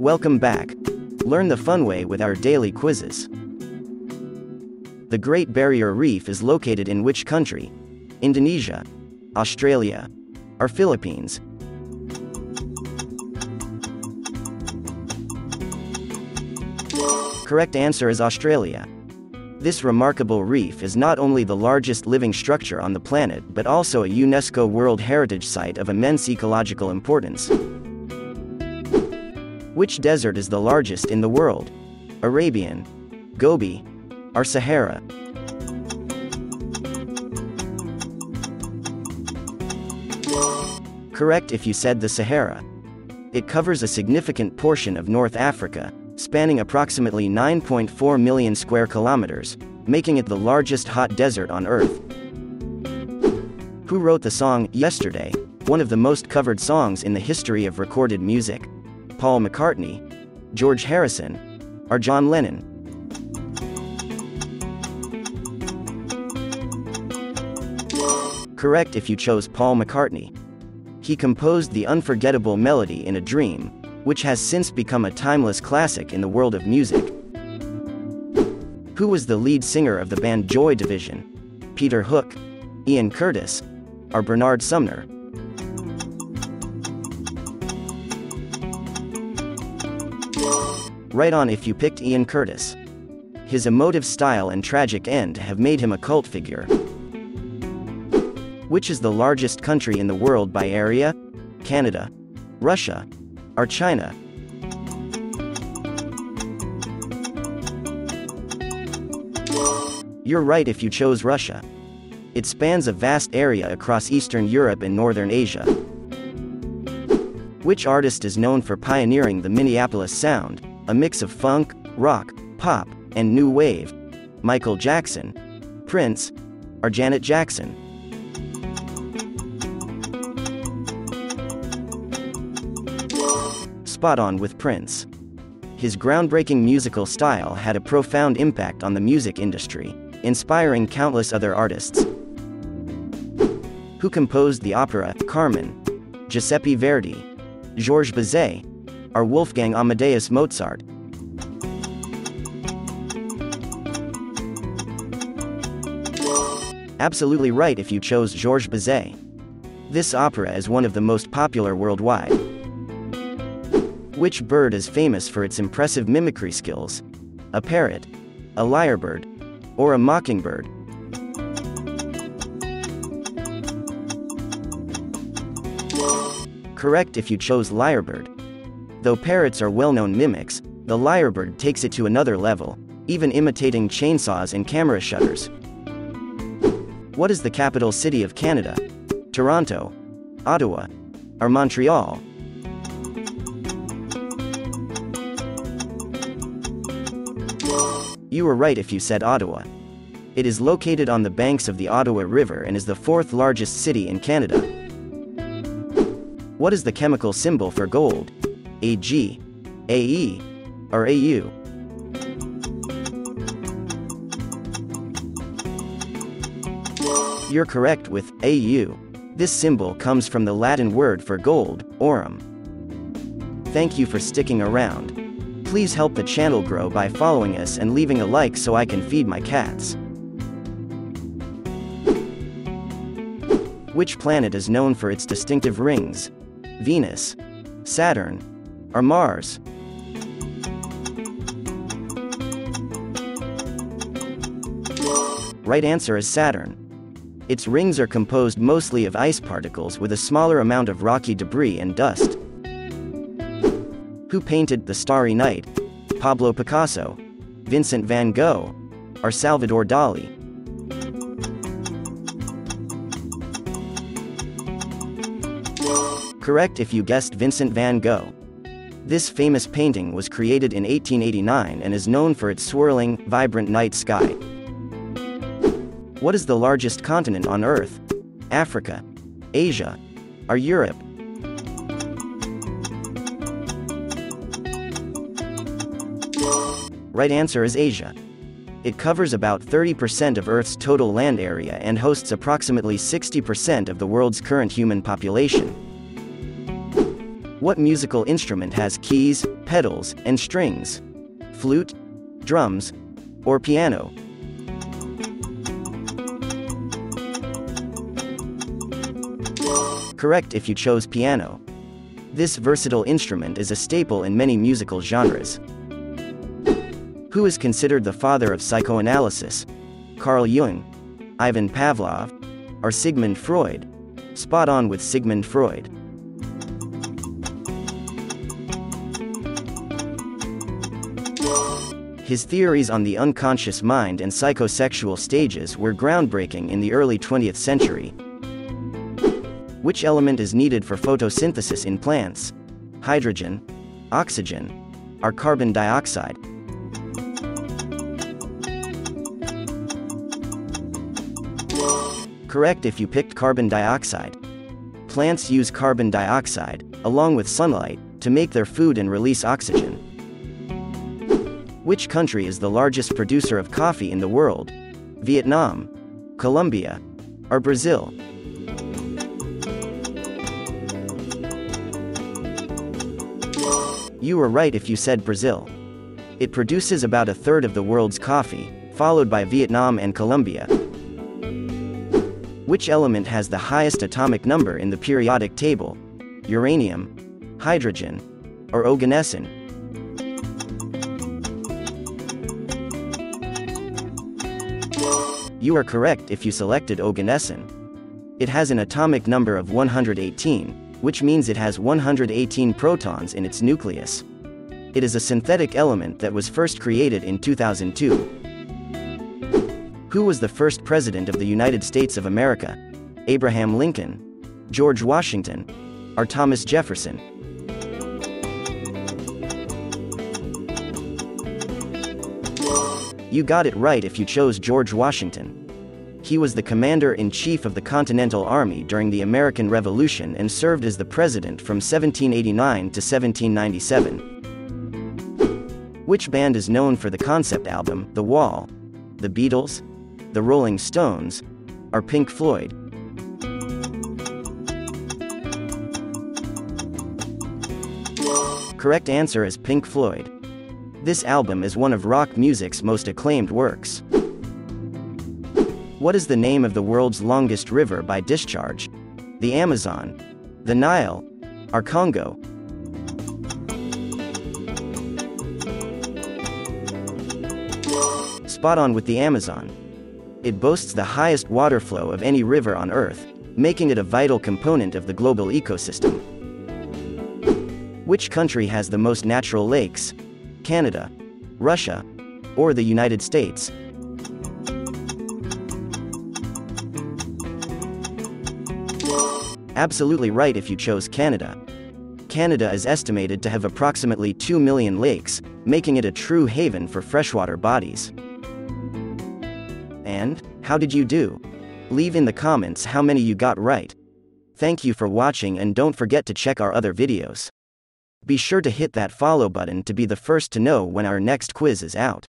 Welcome back. Learn the fun way with our daily quizzes. The Great Barrier Reef is located in which country? Indonesia, Australia, or Philippines? Correct answer is Australia. This remarkable reef is not only the largest living structure on the planet but also a UNESCO World Heritage Site of immense ecological importance. Which desert is the largest in the world? Arabian, Gobi, or Sahara? Correct if you said the Sahara. It covers a significant portion of North Africa, spanning approximately 9.4 million square kilometers, making it the largest hot desert on Earth. Who wrote the song Yesterday, one of the most covered songs in the history of recorded music? Paul McCartney, George Harrison, or John Lennon? Correct if you chose Paul McCartney. He composed the unforgettable melody in a dream, which has since become a timeless classic in the world of music. Who was the lead singer of the band Joy Division? Peter Hook, Ian Curtis, or Bernard Sumner? Right on if you picked Ian Curtis. His emotive style and tragic end have made him a cult figure. Which is the largest country in the world by area? Canada, Russia, or China? You're right if you chose Russia. It spans a vast area across Eastern Europe and Northern Asia. Which artist is known for pioneering the Minneapolis sound, a mix of funk, rock, pop, and new wave? Michael Jackson, Prince, or Janet Jackson? Spot on with Prince. His groundbreaking musical style had a profound impact on the music industry, inspiring countless other artists. Who composed the opera Carmen? Giuseppe Verdi, Georges Bizet, or Wolfgang Amadeus Mozart? Absolutely right if you chose Georges Bizet. This opera is one of the most popular worldwide. Which bird is famous for its impressive mimicry skills? A parrot, a lyrebird, or a mockingbird? Correct if you chose lyrebird. Though parrots are well-known mimics, the lyrebird takes it to another level, even imitating chainsaws and camera shutters. What is the capital city of Canada? Toronto, Ottawa, or Montreal? You were right if you said Ottawa. It is located on the banks of the Ottawa River and is the fourth largest city in Canada. What is the chemical symbol for gold? AG, AE, or AU? You're correct with AU. This symbol comes from the Latin word for gold, aurum. Thank you for sticking around. Please help the channel grow by following us and leaving a like so I can feed my cats. Which planet is known for its distinctive rings? Venus, Saturn, or Mars? Right answer is Saturn. Its rings are composed mostly of ice particles with a smaller amount of rocky debris and dust. Who painted The Starry Night? Pablo Picasso, Vincent van Gogh, or Salvador Dali? Correct if you guessed Vincent van Gogh. This famous painting was created in 1889 and is known for its swirling, vibrant night sky. What is the largest continent on Earth? Africa, Asia, or Europe? Right answer is Asia. It covers about 30% of Earth's total land area and hosts approximately 60% of the world's current human population. What musical instrument has keys, pedals, and strings? Flute, drums, or piano? Correct if you chose piano. This versatile instrument is a staple in many musical genres. Who is considered the father of psychoanalysis? Carl Jung, Ivan Pavlov, or Sigmund Freud? Spot on with Sigmund Freud. His theories on the unconscious mind and psychosexual stages were groundbreaking in the early 20th century. Which element is needed for photosynthesis in plants? Hydrogen, oxygen, or carbon dioxide? Correct if you picked carbon dioxide. Plants use carbon dioxide, along with sunlight, to make their food and release oxygen. Which country is the largest producer of coffee in the world? Vietnam, Colombia, or Brazil? You were right if you said Brazil. It produces about a third of the world's coffee, followed by Vietnam and Colombia. Which element has the highest atomic number in the periodic table? Uranium, hydrogen, or oganesson? You are correct if you selected oganesson. It has an atomic number of 118, which means it has 118 protons in its nucleus. It is a synthetic element that was first created in 2002. Who was the first president of the United States of America? Abraham Lincoln, George Washington, or Thomas Jefferson? You got it right if you chose George Washington. He was the commander in chief of the Continental Army during the American Revolution and served as the president from 1789 to 1797. Which band is known for the concept album, The Wall? The Beatles? The Rolling Stones? Or Pink Floyd? Correct answer is Pink Floyd. This album is one of rock music's most acclaimed works. What is the name of the world's longest river by discharge? The Amazon, the Nile, or Congo? Spot on with the Amazon. It boasts the highest water flow of any river on Earth, making it a vital component of the global ecosystem. Which country has the most natural lakes? Canada, Russia, or the United States? Absolutely right if you chose Canada. Canada is estimated to have approximately 2 million lakes, making it a true haven for freshwater bodies. And, how did you do? Leave in the comments how many you got right. Thank you for watching and don't forget to check our other videos. Be sure to hit that follow button to be the first to know when our next quiz is out.